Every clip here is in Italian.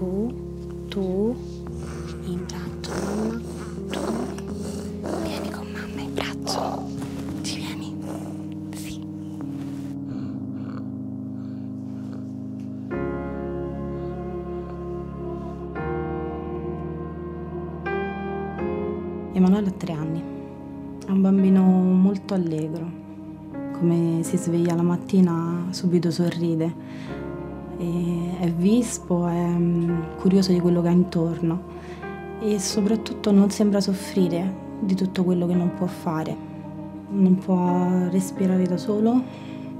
tu, tu, in braccio mamma, tu, vieni con mamma in braccio, ci vieni? Sì. Emanuele ha tre anni, è un bambino molto allegro, come si sveglia la mattina subito sorride, è vispo, è mm, curioso di quello che ha intorno e soprattutto non sembra soffrire di tutto quello che non può fare. Non può respirare da solo,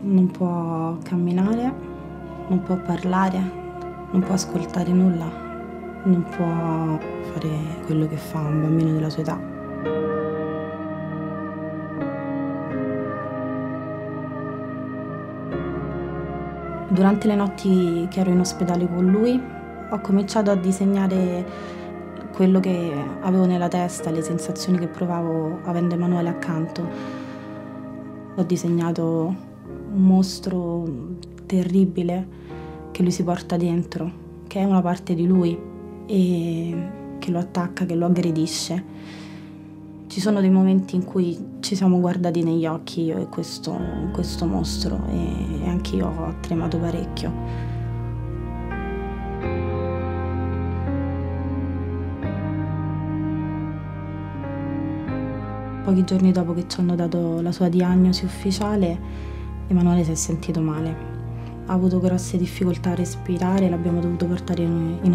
non può camminare, non può parlare, non può ascoltare nulla, non può fare quello che fa un bambino della sua età. Durante le notti che ero in ospedale con lui ho cominciato a disegnare quello che avevo nella testa, le sensazioni che provavo avendo Emanuele accanto. Ho disegnato un mostro terribile che lui si porta dentro, che è una parte di lui e che lo attacca, che lo aggredisce. Ci sono dei momenti in cui ci siamo guardati negli occhi io e questo, questo mostro e anche io ho tremato parecchio. Pochi giorni dopo che ci hanno dato la sua diagnosi ufficiale, Emanuele si è sentito male. Ha avuto grosse difficoltà a respirare e l'abbiamo dovuto portare in, in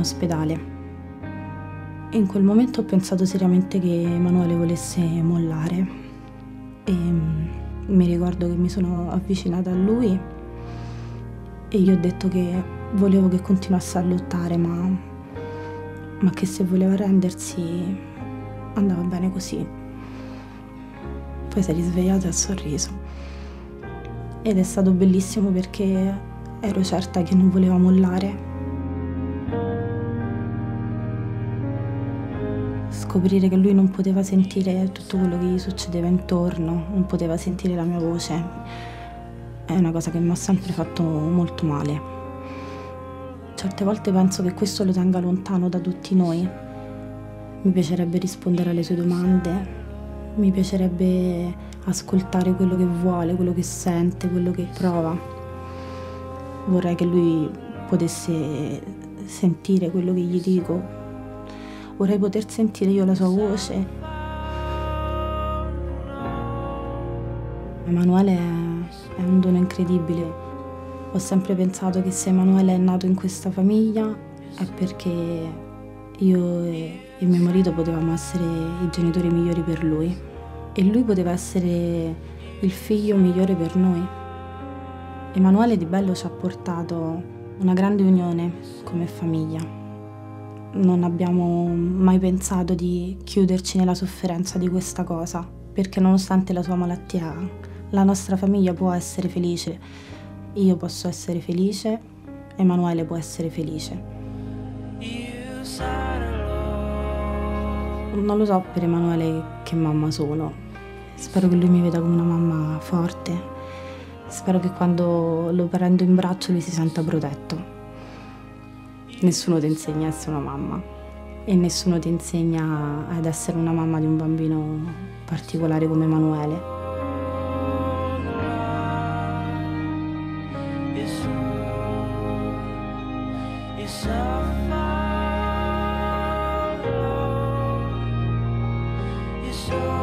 ospedale. In quel momento ho pensato seriamente che Emanuele volesse mollare e mm, mi ricordo che mi sono avvicinata a lui e gli ho detto che volevo che continuasse a lottare, ma, ma che se voleva rendersi andava bene così. Poi si è risvegliato e ha sorriso. Ed è stato bellissimo perché ero certa che non voleva mollare. Scoprire che lui non poteva sentire tutto quello che gli succedeva intorno, non poteva sentire la mia voce, è una cosa che mi ha sempre fatto molto male. Certe volte penso che questo lo tenga lontano da tutti noi. Mi piacerebbe rispondere alle sue domande, mi piacerebbe ascoltare quello che vuole, quello che sente, quello che prova. Vorrei che lui potesse sentire quello che gli dico. Vorrei poter sentire io la sua voce. Emanuele è un dono incredibile. Ho sempre pensato che se Emanuele è nato in questa famiglia è perché io e mio marito potevamo essere i genitori migliori per lui e lui poteva essere il figlio migliore per noi. Emanuele Di Bello ci ha portato una grande unione come famiglia. Non abbiamo mai pensato di chiuderci nella sofferenza di questa cosa, perché nonostante la sua malattia, la nostra famiglia può essere felice. Io posso essere felice, Emanuele può essere felice. Non lo so per Emanuele che mamma sono. Spero che lui mi veda come una mamma forte. Spero che quando lo prendo in braccio lui si senta protetto. Nessuno ti insegna a essere una mamma. E nessuno ti insegna ad essere una mamma di un bambino particolare come Emanuele. So